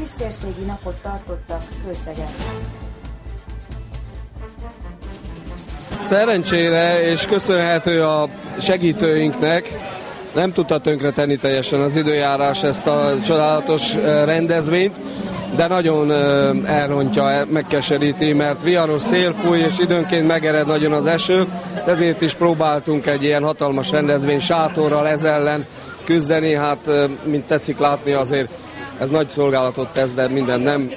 kistérségi napot tartottak Kőszegen. Szerencsére és köszönhető a segítőinknek, nem tudta tönkretenni teljesen az időjárás ezt a csodálatos rendezvényt, de nagyon elrontja, megkeseríti, mert viharos szél fúj, és időnként megered nagyon az eső, ezért is próbáltunk egy ilyen hatalmas rendezvény sátorral ez ellen küzdeni, hát mint tetszik látni azért ez nagy szolgálatot tesz, de minden nem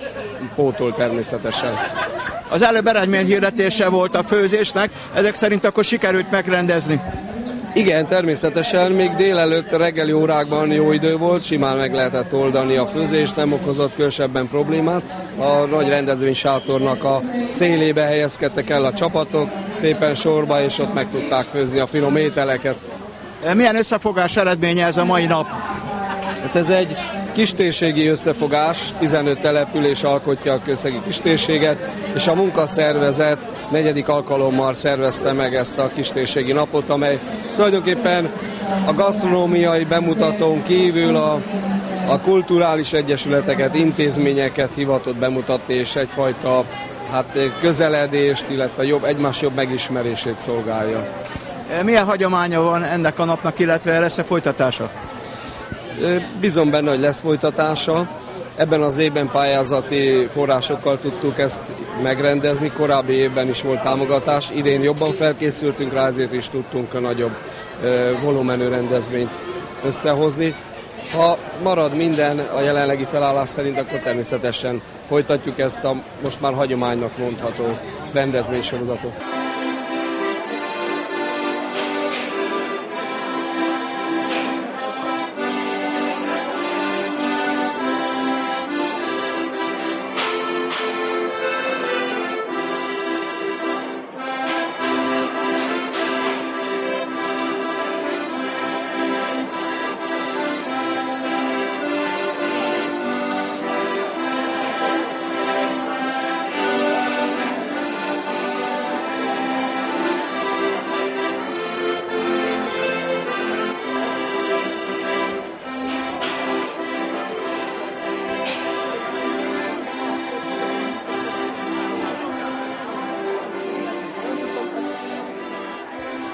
pótol természetesen. Az előbb eredményhirdetése volt a főzésnek, ezek szerint akkor sikerült megrendezni. Igen, természetesen még délelőtt reggeli órákban jó idő volt, simán meg lehetett oldani a főzést, nem okozott különösebben problémát. A nagy rendezvény sátornak a szélébe helyezkedtek el a csapatok, szépen sorba, és ott meg tudták főzni a finom ételeket. Milyen összefogás eredménye ez a mai nap? Hát ez egy kistérségi összefogás, 15 település alkotja a közszegi kistérséget, és a munkaszervezet negyedik alkalommal szervezte meg ezt a kistérségi napot, amely tulajdonképpen a gasztronómiai bemutatón kívül a, a kulturális egyesületeket, intézményeket hivatott bemutatni, és egyfajta hát közeledést, illetve jobb, egymás jobb megismerését szolgálja. Milyen hagyománya van ennek a napnak, illetve lesz-e folytatása? Bízom benne, hogy lesz folytatása. Ebben az évben pályázati forrásokkal tudtuk ezt megrendezni, korábbi évben is volt támogatás, idén jobban felkészültünk rá, ezért is tudtunk a nagyobb volumenű rendezvényt összehozni. Ha marad minden a jelenlegi felállás szerint, akkor természetesen folytatjuk ezt a most már hagyománynak mondható rendezvénysorozatot.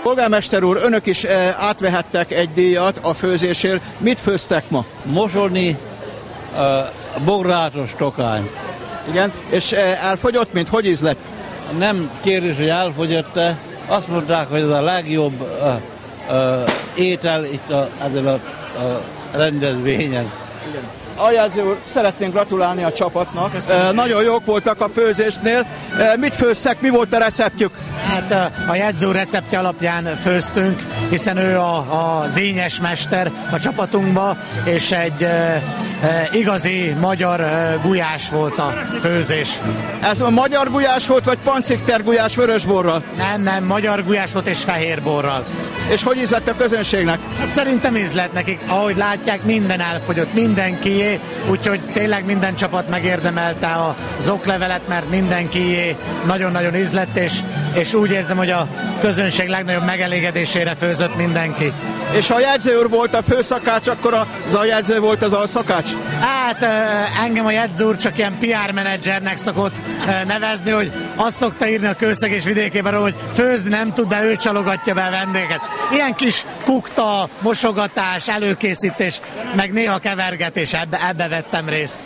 Polgármester úr, önök is eh, átvehettek egy díjat a főzésért. Mit főztek ma? Mosoni uh, bográtos tokány. Igen, és eh, elfogyott, mint hogy ízlett? Nem kérdés, hogy elfogyott-e. Azt mondták, hogy ez a legjobb uh, uh, étel itt a, ezen a, a rendezvényen. Igen. Aljázi úr, szeretnénk gratulálni a csapatnak. Köszönöm. Nagyon jók voltak a főzésnél. Mit főztek, mi volt a receptjük? Hát a jegyző receptje alapján főztünk, hiszen ő a, a zényes mester a csapatunkba, és egy igazi magyar e, gulyás volt a főzés. Ez a magyar gulyás volt, vagy pancikter gulyás vörösborral? Nem, nem, magyar gulyás volt és fehérborral. És hogy ízlett a közönségnek? Hát szerintem ízlett nekik. Ahogy látják, minden elfogyott, mindenkié, úgyhogy tényleg minden csapat megérdemelte az oklevelet, mert mindenkié nagyon-nagyon ízlett, és, és úgy érzem, hogy a közönség legnagyobb megelégedésére főzött mindenki. És ha jegyző úr volt a főszakács, akkor az a jegyző volt az alszakács? Hát engem a jegyző úr csak ilyen PR menedzsernek szokott nevezni, hogy azt szokta írni a kőszegés vidékében, hogy főzni nem tud, de ő csalogatja be a vendéget. Ilyen kis kukta, mosogatás, előkészítés, meg néha kevergetés, ebbe, ebbe vettem részt.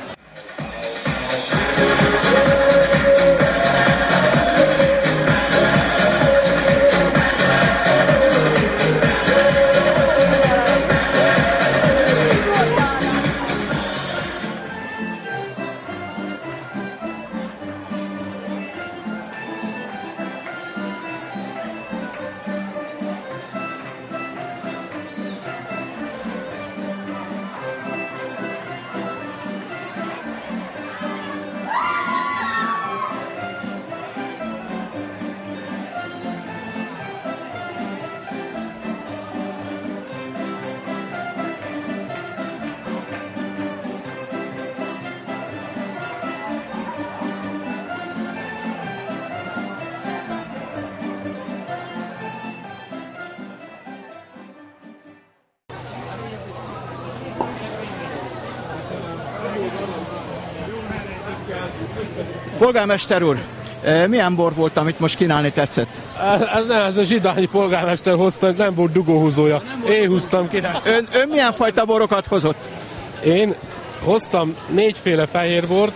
Polgármester úr, e, milyen bor volt, amit most kínálni tetszett? Ez, ez nem, ez a zsidányi polgármester hozta, nem volt dugóhúzója. Én húztam ki. Ön, ön milyen fajta borokat hozott? Én hoztam négyféle fehérbort,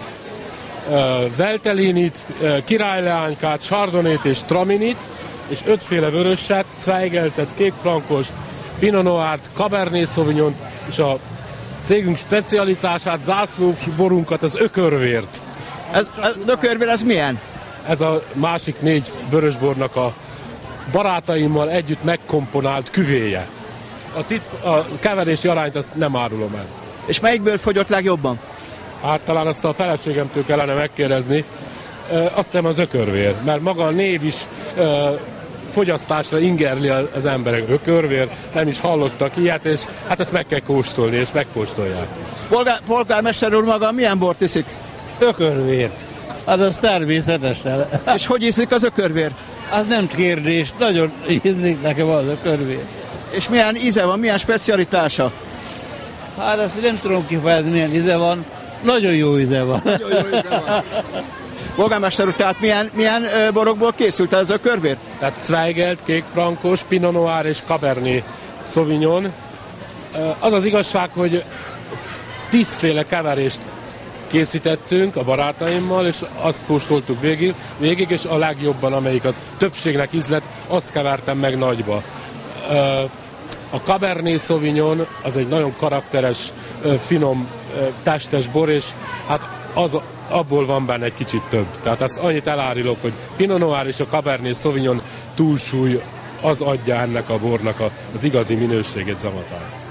uh, Veltelinit, uh, királyleánykát, Chardonnay-t és Traminit, és ötféle vöröset, Zweigeltet, kékfrankost, Pinot Noirt, Cabernet Sauvignon és a cégünk specialitását, zászlós borunkat, az ökörvért. Ez, ez, dökörvér, ez milyen? Ez a másik négy vörösbornak a barátaimmal együtt megkomponált küvéje. A, titk, a keverési arányt azt nem árulom el. És melyikből fogyott legjobban? Hát talán azt a feleségemtől kellene megkérdezni. Ö, azt nem az ökörvér, mert maga a név is ö, fogyasztásra ingerli az emberek. Ökörvér, nem is hallottak ilyet, és hát ezt meg kell kóstolni, és megkóstolják. Polgár, polgármester úr maga milyen bort iszik? Ökörvér. Hát az természetesen. És hogy ízlik az ökörvér? Az nem kérdés, nagyon ízlik nekem az ökörvér. És milyen íze van, milyen specialitása? Hát ezt nem tudom kifejezni, milyen íze van. Nagyon jó íze van. Jó, jó íze van. Polgármester úr, tehát milyen, milyen borokból készült ez a körvér? Tehát Zweigelt, kékfrankos, Pinot Noir és Cabernet Sauvignon. Az az igazság, hogy tízféle keverést készítettünk a barátaimmal, és azt kóstoltuk végig, végig, és a legjobban, amelyik a többségnek ízlet, azt kevertem meg nagyba. A Cabernet Sauvignon az egy nagyon karakteres, finom, testes bor, és hát az, abból van benne egy kicsit több. Tehát azt annyit elárulok, hogy Pinot Noir és a Cabernet Sauvignon túlsúly az adja ennek a bornak az igazi minőségét, zamatát.